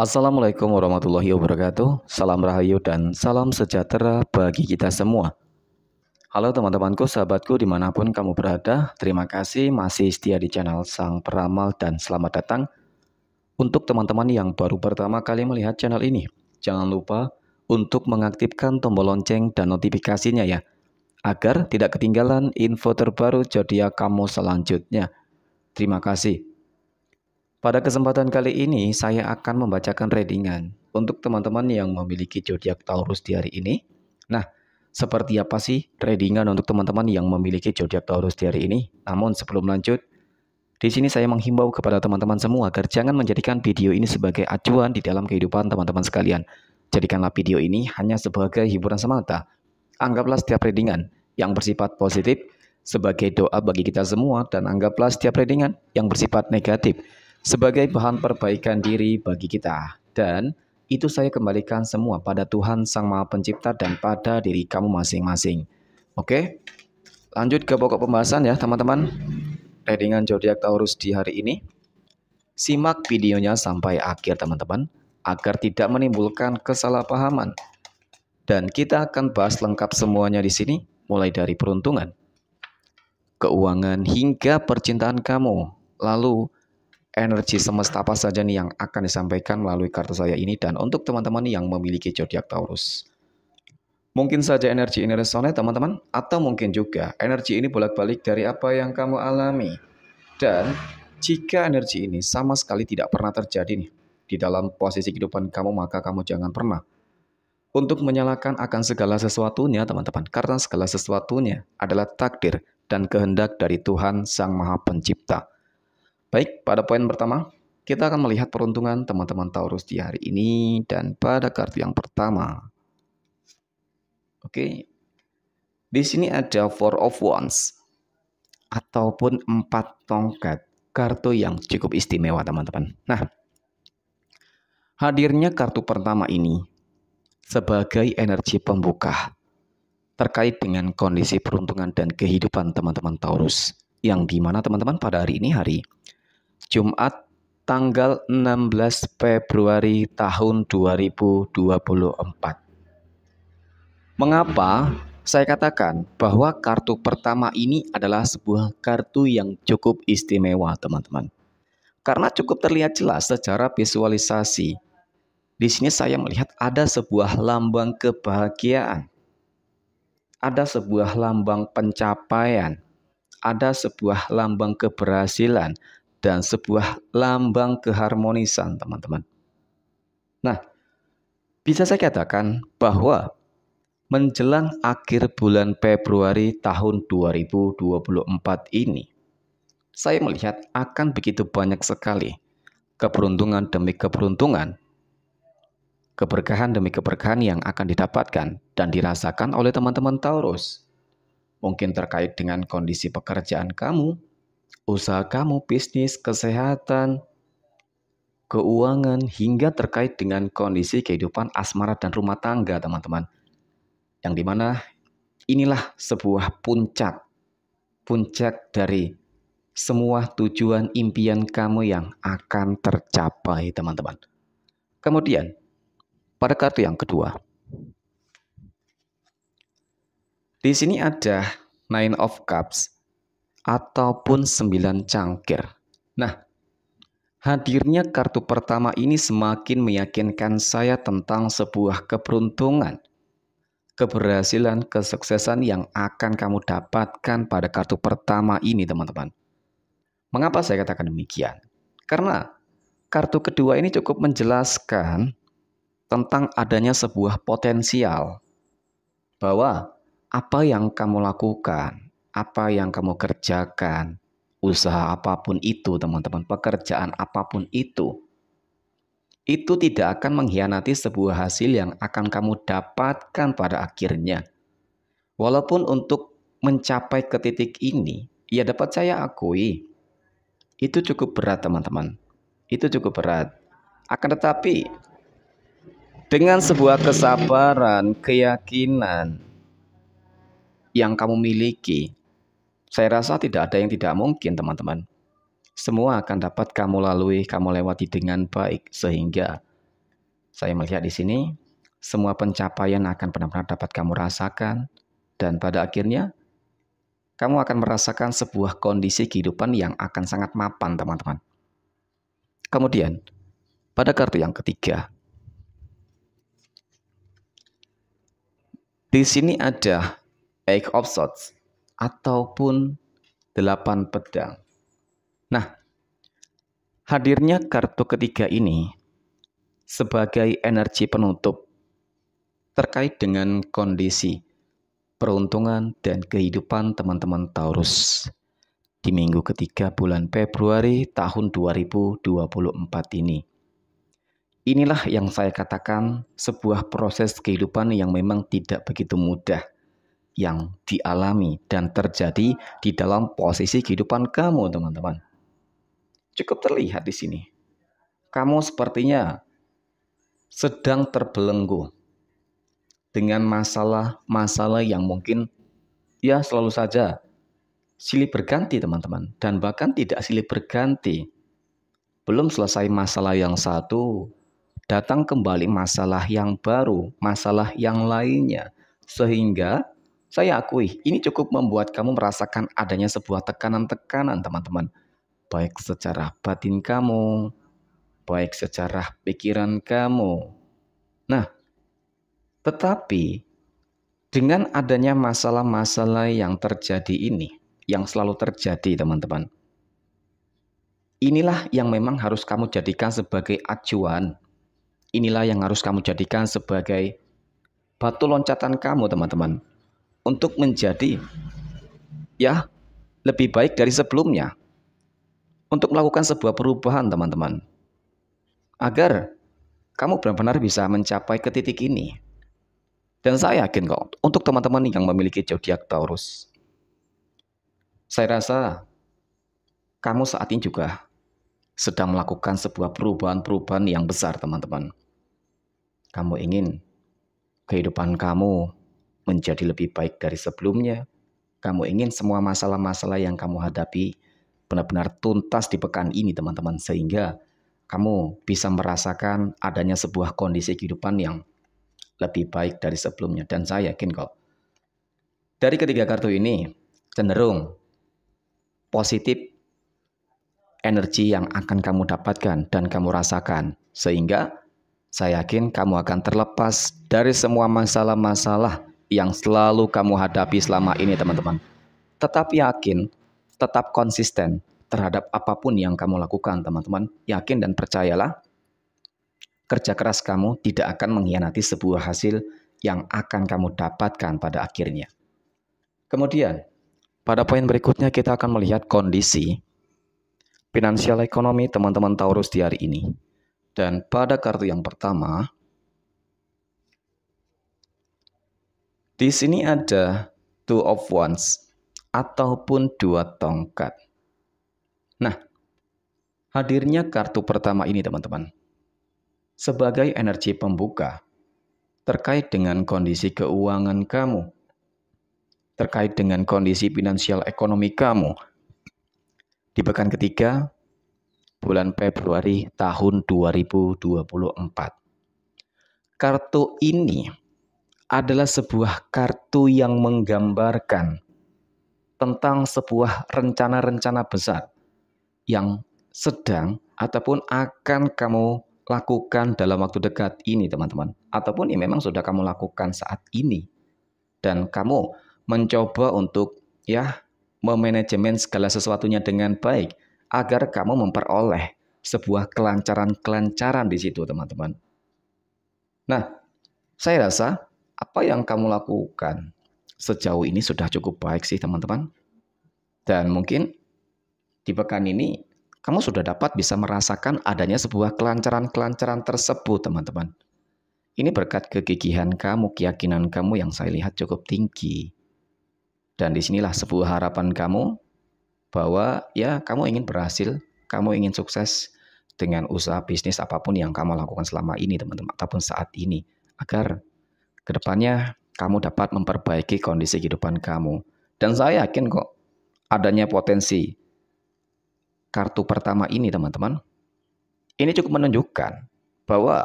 Assalamualaikum warahmatullahi wabarakatuh. Salam rahayu dan salam sejahtera bagi kita semua. Halo teman-temanku, sahabatku di mana pun kamu berada. Terima kasih masih setia di channel Sang Peramal dan selamat datang. Untuk teman-teman yang baru pertama kali melihat channel ini, jangan lupa untuk mengaktifkan tombol lonceng dan notifikasinya ya. Agar tidak ketinggalan info terbaru zodiak kamu selanjutnya. Terima kasih. Pada kesempatan kali ini, saya akan membacakan readingan untuk teman-teman yang memiliki zodiak Taurus di hari ini. Nah, seperti apa sih readingan untuk teman-teman yang memiliki zodiak Taurus di hari ini? Namun sebelum lanjut, di sini saya menghimbau kepada teman-teman semua agar jangan menjadikan video ini sebagai acuan di dalam kehidupan teman-teman sekalian. Jadikanlah video ini hanya sebagai hiburan semata. Anggaplah setiap readingan yang bersifat positif sebagai doa bagi kita semua dan anggaplah setiap readingan yang bersifat negatif sebagai bahan perbaikan diri bagi kita. Dan itu saya kembalikan semua pada Tuhan Sang Maha Pencipta dan pada diri kamu masing-masing. Oke, lanjut ke pokok pembahasan ya teman-teman. Readingan zodiak Taurus di hari ini. Simak videonya sampai akhir teman-teman agar tidak menimbulkan kesalahpahaman. Dan kita akan bahas lengkap semuanya di sini, mulai dari peruntungan, keuangan hingga percintaan kamu. Lalu energi semesta apa saja nih yang akan disampaikan melalui kartu saya ini dan untuk teman-teman yang memiliki zodiak Taurus. Mungkin saja energi ini resonate teman-teman atau mungkin juga energi ini bolak-balik dari apa yang kamu alami. Dan jika energi ini sama sekali tidak pernah terjadi nih di dalam posisi kehidupan kamu maka kamu jangan pernah untuk menyalahkan akan segala sesuatunya teman-teman karena segala sesuatunya adalah takdir dan kehendak dari Tuhan Sang Maha Pencipta. Baik, pada poin pertama, kita akan melihat peruntungan teman-teman Taurus di hari ini dan pada kartu yang pertama. Oke. Di sini ada Four of Wands ataupun empat tongkat, kartu yang cukup istimewa teman-teman. Nah, hadirnya kartu pertama ini sebagai energi pembuka terkait dengan kondisi peruntungan dan kehidupan teman-teman Taurus yang di mana teman-teman pada hari ini hari Jumat tanggal 16 Februari tahun 2024. Mengapa saya katakan bahwa kartu pertama ini adalah sebuah kartu yang cukup istimewa, teman-teman? Karena cukup terlihat jelas secara visualisasi. Di sini saya melihat ada sebuah lambang kebahagiaan. Ada sebuah lambang pencapaian. Ada sebuah lambang keberhasilan dan sebuah lambang keharmonisan, teman-teman. Nah, bisa saya katakan bahwa menjelang akhir bulan Februari tahun 2024 ini, saya melihat akan begitu banyak sekali keberuntungan demi keberuntungan, keberkahan demi keberkahan yang akan didapatkan dan dirasakan oleh teman-teman Taurus. Mungkin terkait dengan kondisi pekerjaan kamu, usaha kamu, bisnis, kesehatan, keuangan, hingga terkait dengan kondisi kehidupan asmara dan rumah tangga, teman-teman. Yang di mana inilah sebuah puncak, puncak dari semua tujuan impian kamu yang akan tercapai, teman-teman. Kemudian, pada kartu yang kedua, di sini ada Nine of Cups ataupun sembilan cangkir. Nah, hadirnya kartu pertama ini semakin meyakinkan saya tentang sebuah keberuntungan, keberhasilan, kesuksesan yang akan kamu dapatkan pada kartu pertama ini, teman-teman. Mengapa saya katakan demikian? Karena kartu kedua ini cukup menjelaskan tentang adanya sebuah potensial bahwa apa yang kamu lakukan, apa yang kamu kerjakan, usaha apa pun itu, teman-teman, pekerjaan apa pun itu, itu tidak akan mengkhianati sebuah hasil yang akan kamu dapatkan pada akhirnya. Walaupun untuk mencapai ke titik ini, ya dapat saya akui, itu cukup berat teman-teman. Itu cukup berat. Akan tetapi, dengan sebuah kesabaran, keyakinan yang kamu miliki, saya rasa tidak ada yang tidak mungkin, teman-teman. Semua akan dapat kamu lalui, kamu lewati dengan baik, sehingga Saya melihat di sini semua pencapaian akan benar-benar dapat kamu rasakan dan pada akhirnya kamu akan merasakan sebuah kondisi kehidupan yang akan sangat mapan, teman-teman. Kemudian, pada kartu yang ketiga, di sini ada Eight of Swords ataupun delapan pedang. Nah, hadirnya kartu ketiga ini sebagai energi penutup terkait dengan kondisi peruntungan dan kehidupan teman-teman Taurus di minggu ketiga bulan Februari tahun 2024 ini. Inilah yang saya katakan sebuah proses kehidupan yang memang tidak begitu mudah yang dialami dan terjadi di dalam posisi kehidupan kamu, teman-teman. Cukup terlihat di sini. Kamu sepertinya sedang terbelenggu dengan masalah-masalah yang mungkin ya selalu saja silih berganti teman-teman dan bahkan tidak silih berganti. Belum selesai masalah yang satu, datang kembali masalah yang baru, masalah yang lainnya. Sehingga saya akui ini cukup membuat kamu merasakan adanya sebuah tekanan-tekanan teman-teman. Baik secara batin kamu, baik secara pikiran kamu. Nah, tetapi dengan adanya masalah-masalah yang terjadi ini, yang selalu terjadi, teman-teman. Inilah yang memang harus kamu jadikan sebagai acuan. Inilah yang harus kamu jadikan sebagai batu loncatan kamu, teman-teman, untuk menjadi ya lebih baik dari sebelumnya. Untuk melakukan sebuah perubahan, teman-teman, agar kamu benar-benar bisa mencapai ke titik ini. Dan saya yakin kok, untuk teman-teman yang memiliki zodiak Taurus, saya rasa kamu saat ini juga sedang melakukan sebuah perubahan-perubahan yang besar, teman-teman. Kamu ingin kehidupan kamu menjadi lebih baik dari sebelumnya. Kamu ingin semua masalah-masalah yang kamu hadapi benar-benar tuntas di pekan ini, teman-teman, sehingga kamu bisa merasakan adanya sebuah kondisi kehidupan yang lebih baik dari sebelumnya. Dan saya yakin kok, dari ketiga kartu ini cenderung positif energi yang akan kamu dapatkan dan kamu rasakan. Sehingga saya yakin kamu akan terlepas dari semua masalah-masalah yang selalu kamu hadapi selama ini teman-teman. Tetap yakin, tetap konsisten terhadap apa pun yang kamu lakukan teman-teman. Yakin dan percayalah, kerja keras kamu tidak akan mengkhianati sebuah hasil yang akan kamu dapatkan pada akhirnya. Kemudian, pada poin berikutnya kita akan melihat kondisi finansial ekonomi teman-teman Taurus di hari ini. Dan pada kartu yang pertama, di sini ada two of wands ataupun dua tongkat. Nah, hadirnya kartu pertama ini teman-teman sebagai energi pembuka terkait dengan kondisi keuangan kamu terkait dengan kondisi finansial ekonomi kamu di pekan ketiga bulan Februari tahun 2024. Kartu ini adalah sebuah kartu yang menggambarkan tentang sebuah rencana-rencana besar yang sedang ataupun akan kamu lakukan dalam waktu dekat ini teman-teman ataupun ini memang sudah kamu lakukan saat ini dan kamu mencoba untuk ya memanajemen segala sesuatunya dengan baik agar kamu memperoleh sebuah kelancaran-kelancaran di situ, teman-teman. Nah, saya rasa apa yang kamu lakukan sejauh ini sudah cukup baik sih, teman-teman. Dan mungkin di pekan ini kamu sudah dapat bisa merasakan adanya sebuah kelancaran-kelancaran tersebut, teman-teman. Ini berkat kegigihan kamu, keyakinan kamu yang saya lihat cukup tinggi. Dan di sinilah sebuah harapan kamu bahwa ya kamu ingin berhasil, kamu ingin sukses dengan usaha bisnis apa pun yang kamu lakukan selama ini teman-teman ataupun saat ini agar ke depannya kamu dapat memperbaiki kondisi kehidupan kamu. Dan saya yakin kok adanya potensi kartu pertama ini teman-teman. Ini cukup menunjukkan bahwa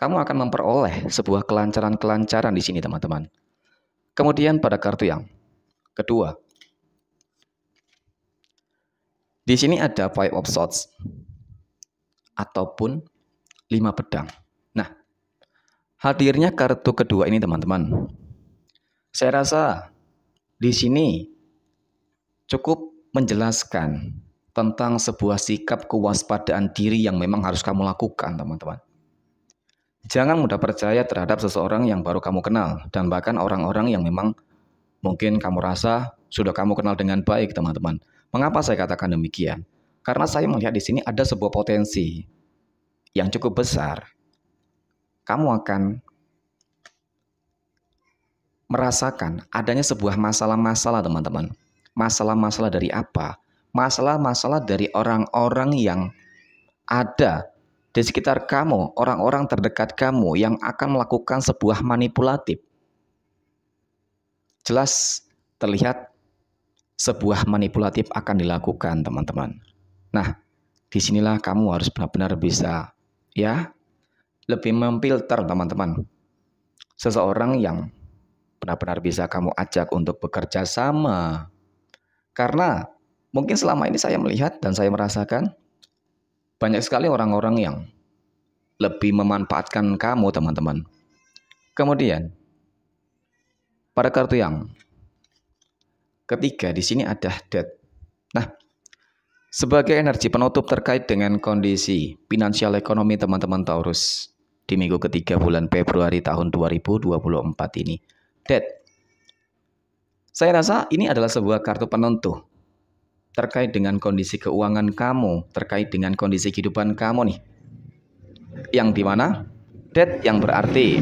kamu akan memperoleh sebuah kelancaran-kelancaran di sini teman-teman. Kemudian pada kartu yang kedua. Di sini ada five of swords ataupun lima pedang. Hadirnya kartu kedua ini teman-teman. Saya rasa di sini cukup menjelaskan tentang sebuah sikap kewaspadaan diri yang memang harus kamu lakukan, teman-teman. Jangan mudah percaya terhadap seseorang yang baru kamu kenal dan bahkan orang-orang yang memang mungkin kamu rasa sudah kamu kenal dengan baik, teman-teman. Mengapa saya katakan demikian? Karena saya melihat di sini ada sebuah potensi yang cukup besar. Kamu akan merasakan adanya sebuah masalah-masalah, teman-teman. Masalah-masalah dari apa? Masalah-masalah dari orang-orang yang ada di sekitar kamu, orang-orang terdekat kamu yang akan melakukan sebuah manipulatif. Jelas terlihat sebuah manipulatif akan dilakukan, teman-teman. Nah, di sinilah kamu harus benar-benar bisa, ya, lebih memfilter, teman-teman. Seseorang yang benar-benar bisa kamu ajak untuk bekerja sama. Karena mungkin selama ini saya melihat dan saya merasakan banyak sekali orang-orang yang lebih memanfaatkan kamu, teman-teman. Kemudian, pada kartu yang ketiga di sini ada death. Nah, sebagai energi penutup terkait dengan kondisi finansial ekonomi teman-teman Taurus di minggu ketiga bulan Februari tahun 2024 ini. Death. Saya rasa ini adalah sebuah kartu penentu terkait dengan kondisi keuangan kamu, terkait dengan kondisi kehidupan kamu nih. Yang di mana death yang berarti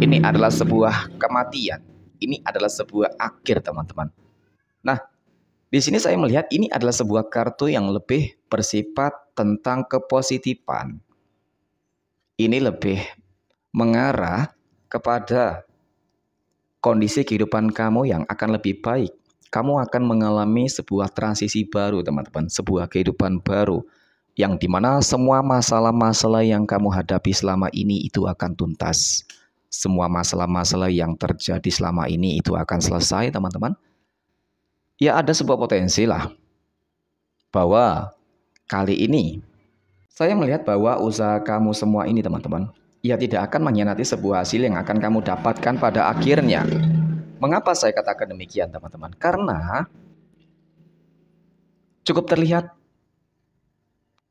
ini adalah sebuah kematian. Ini adalah sebuah akhir teman-teman. Nah, di sini saya melihat ini adalah sebuah kartu yang lebih bersifat tentang kepositifan. Ini lebih mengarah kepada kondisi kehidupan kamu yang akan lebih baik kamu akan mengalami sebuah transisi baru, teman-teman, sebuah kehidupan baru yang di mana semua masalah-masalah yang kamu hadapi selama ini itu akan tuntas. Semua masalah-masalah yang terjadi selama ini itu akan selesai, teman-teman. Ya ada sebuah potensi lah bahwa kali ini saya melihat bahwa usaha kamu semua ini, teman-teman, ya tidak akan mengkhianati sebuah hasil yang akan kamu dapatkan pada akhirnya. Mengapa saya katakan demikian, teman-teman? Karena cukup terlihat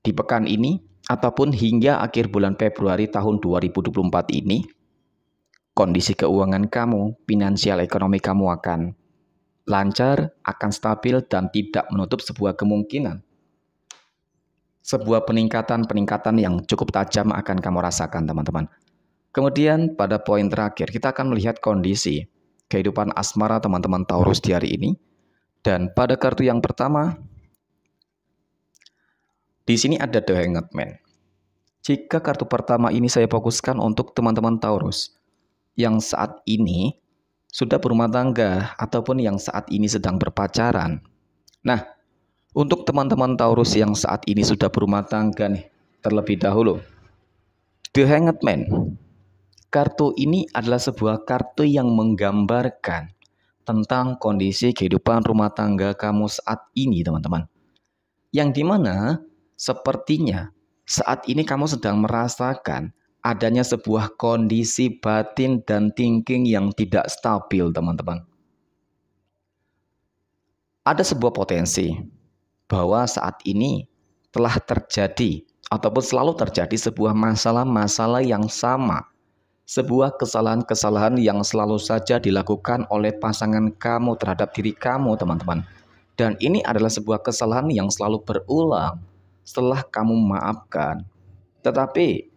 di pekan ini ataupun hingga akhir bulan Februari tahun 2024 ini kondisi keuangan kamu, finansial ekonomi kamu akan lancar, akan stabil dan tidak menutup sebuah kemungkinan sebuah peningkatan-peningkatan yang cukup tajam akan kamu rasakan teman-teman. Kemudian pada poin terakhir kita akan melihat kondisi kehidupan asmara teman-teman Taurus di hari ini. Dan pada kartu yang pertama, di sini ada The Hanged Man. Jika kartu pertama ini saya fokuskan untuk teman-teman Taurus yang saat ini sudah berumah tangga ataupun yang saat ini sedang berpacaran. Nah, untuk teman-teman Taurus yang saat ini sudah berumah tangga nih, terlebih dahulu. The Hanged Man Kartu ini adalah sebuah kartu yang menggambarkan tentang kondisi kehidupan rumah tangga kamu saat ini, teman-teman. Yang di mana sepertinya saat ini kamu sedang merasakan adanya sebuah kondisi batin dan thinking yang tidak stabil, teman-teman. Ada sebuah potensi bahwa saat ini telah terjadi ataupun selalu terjadi sebuah masalah-masalah yang sama sebuah kesalahan-kesalahan yang selalu saja dilakukan oleh pasangan kamu terhadap diri kamu, teman-teman. Dan ini adalah sebuah kesalahan yang selalu berulang setelah kamu maafkan. Tetapi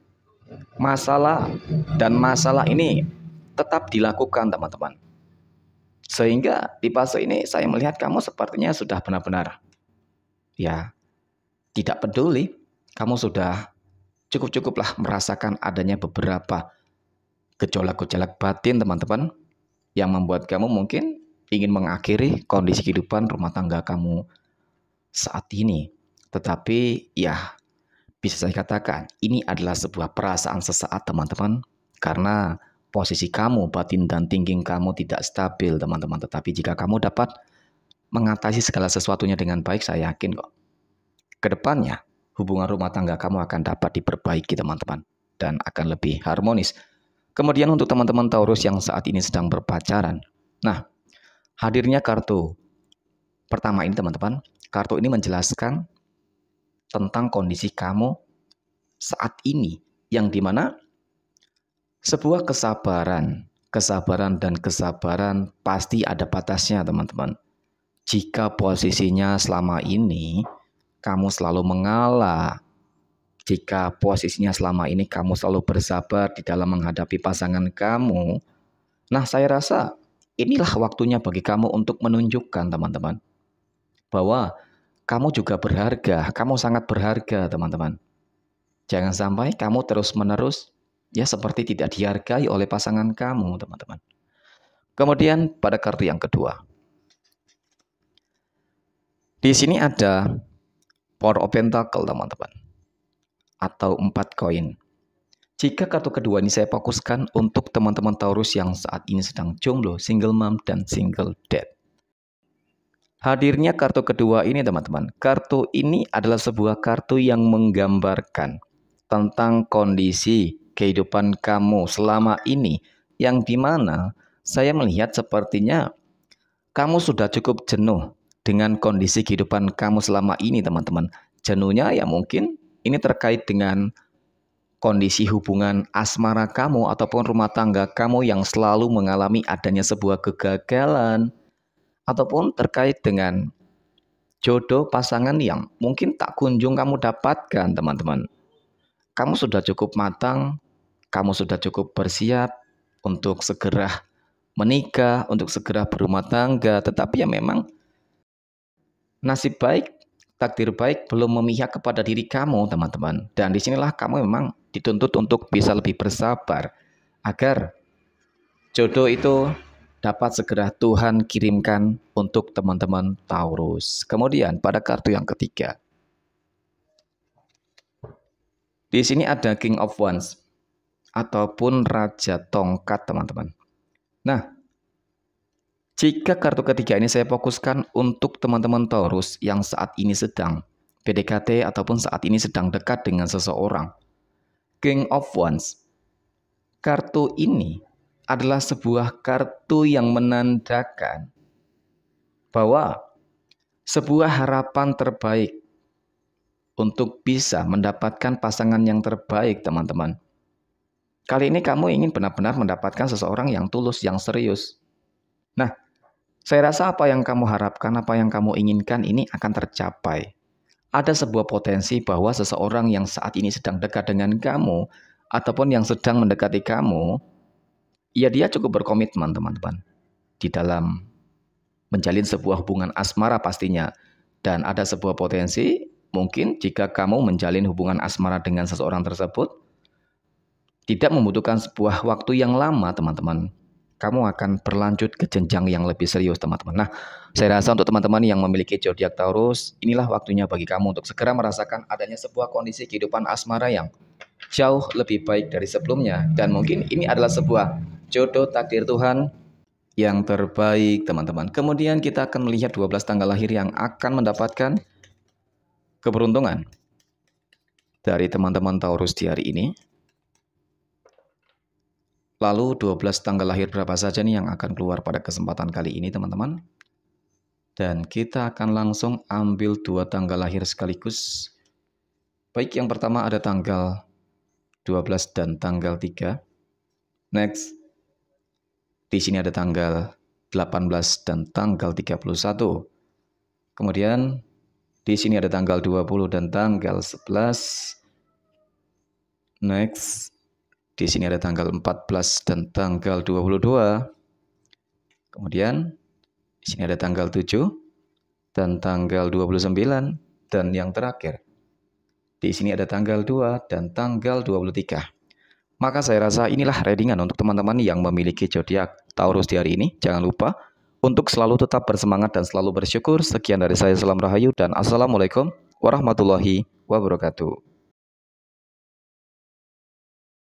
masalah dan masalah ini tetap dilakukan, teman-teman. Sehingga di fase ini saya melihat kamu sepertinya sudah benar-benar ya tidak peduli. Kamu sudah cukup-cukuplah merasakan adanya beberapa gejolak-gejolak batin teman-teman yang membuat kamu mungkin ingin mengakhiri kondisi kehidupan rumah tangga kamu saat ini. Tetapi ya bisa saya katakan ini adalah sebuah perasaan sesaat teman-teman karena posisi kamu, batin dan thinking kamu tidak stabil teman-teman. Tetapi jika kamu dapat mengatasi segala sesuatunya dengan baik, saya yakin kok. Ke depannya, hubungan rumah tangga kamu akan dapat diperbaiki teman-teman. Dan akan lebih harmonis. Kemudian untuk teman-teman Taurus yang saat ini sedang berpacaran. Nah, hadirnya kartu pertama ini teman-teman. Kartu ini menjelaskan tentang kondisi kamu saat ini yang di mana sebuah kesabaran, kesabaran dan kesabaran pasti ada batasnya teman-teman. Jika posisinya selama ini kamu selalu mengalah, jika posisinya selama ini kamu selalu bersabar di dalam menghadapi pasangan kamu, nah saya rasa inilah waktunya bagi kamu untuk menunjukkan teman-teman bahwa kamu juga berharga, kamu sangat berharga, teman-teman. Jangan sampai kamu terus-menerus ya seperti tidak dihargai oleh pasangan kamu, teman-teman. Kemudian pada kartu yang kedua. Di sini ada Four of Pentacle, teman-teman. Atau empat koin. Jika kartu kedua ini saya fokuskan untuk teman-teman Taurus yang saat ini sedang jomblo, single mom, dan single dad. Hadirnya kartu kedua ini teman-teman. Kartu ini adalah sebuah kartu yang menggambarkan tentang kondisi kehidupan kamu selama ini yang di mana saya melihat sepertinya kamu sudah cukup jenuh dengan kondisi kehidupan kamu selama ini teman-teman. Jenuhnya ya mungkin ini terkait dengan kondisi hubungan asmara kamu ataupun rumah tangga kamu yang selalu mengalami adanya sebuah kegagalan, ataupun terkait dengan jodoh pasangan yang mungkin tak kunjung kamu dapatkan, teman-teman. Kamu sudah cukup matang, kamu sudah cukup bersiap untuk segera menikah, untuk segera berumah tangga, tetapi ya memang nasib baik, takdir baik belum memihak kepada diri kamu, teman-teman. Dan di sinilah kamu memang dituntut untuk bisa lebih bersabar agar jodoh itu dapat segera Tuhan kirimkan untuk teman-teman Taurus. Kemudian pada kartu yang ketiga. Di sini ada King of Wands ataupun Raja Tongkat, teman-teman. Nah, jika kartu ketiga ini saya fokuskan untuk teman-teman Taurus yang saat ini sedang PDKT ataupun saat ini sedang dekat dengan seseorang. King of Wands. Kartu ini adalah sebuah kartu yang menandakan bahwa sebuah harapan terbaik untuk bisa mendapatkan pasangan yang terbaik, teman-teman. Kali ini kamu ingin benar-benar mendapatkan seseorang yang tulus, yang serius. Nah, saya rasa apa yang kamu harapkan, apa yang kamu inginkan ini akan tercapai. Ada sebuah potensi bahwa seseorang yang saat ini sedang dekat dengan kamu, ataupun yang sedang mendekati kamu, ya dia cukup berkomitmen teman-teman di dalam menjalin sebuah hubungan asmara pastinya dan ada sebuah potensi mungkin jika kamu menjalin hubungan asmara dengan seseorang tersebut tidak membutuhkan sebuah waktu yang lama teman-teman kamu akan berlanjut ke jenjang yang lebih serius teman-teman. Nah, saya rasa untuk teman-teman yang memiliki zodiak Taurus, inilah waktunya bagi kamu untuk segera merasakan adanya sebuah kondisi kehidupan asmara yang jauh lebih baik dari sebelumnya dan mungkin ini adalah sebuah jodoh takdir Tuhan yang terbaik teman-teman. Kemudian kita akan melihat 12 tanggal lahir yang akan mendapatkan keberuntungan dari teman-teman Taurus di hari ini. Lalu 12 tanggal lahir berapa saja nih yang akan keluar pada kesempatan kali ini teman-teman? Dan kita akan langsung ambil dua tanggal lahir sekaligus. Baik, yang pertama ada tanggal 12 dan tanggal 3. Next, di sini ada tanggal 18 dan tanggal 31. Kemudian di sini ada tanggal 20 dan tanggal 11. Next, di sini ada tanggal 14 dan tanggal 22. Kemudian di sini ada tanggal 7 dan tanggal 29 dan yang terakhir di sini ada tanggal 2 dan tanggal 23. Maka saya rasa inilah readingan untuk teman-teman yang memiliki zodiak Taurus di hari ini. Jangan lupa untuk selalu tetap bersemangat dan selalu bersyukur. Sekian dari saya, salam rahayu dan assalamualaikum warahmatullahi wabarakatuh.